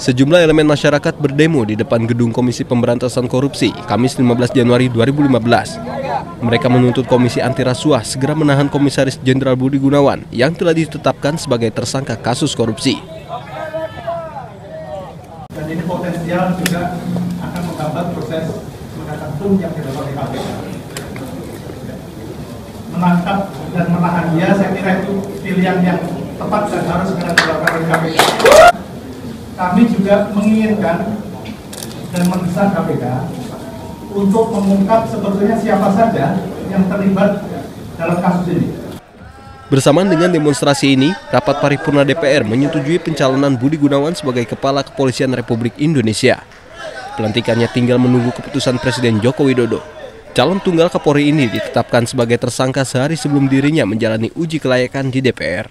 Sejumlah elemen masyarakat berdemo di depan gedung Komisi Pemberantasan Korupsi Kamis 15 Januari 2015. Mereka menuntut Komisi Anti Rasuah segera menahan Komisaris Jenderal Budi Gunawan yang telah ditetapkan sebagai tersangka kasus korupsi. Dan ini potensial juga akan menghambat proses penegakan hukum yang dilakukan oleh KPK. Menangkap dan menahan dia, saya kira itu pilihan yang tepat dan harus segera dilakukan oleh KPK kami juga menginginkan dan mendesak KPK untuk mengungkap sebetulnya siapa saja yang terlibat dalam kasus ini. Bersamaan dengan demonstrasi ini, rapat paripurna DPR menyetujui pencalonan Budi Gunawan sebagai Kepala Kepolisian Republik Indonesia. Pelantikannya tinggal menunggu keputusan Presiden Joko Widodo. Calon tunggal Kapolri ini ditetapkan sebagai tersangka sehari sebelum dirinya menjalani uji kelayakan di DPR.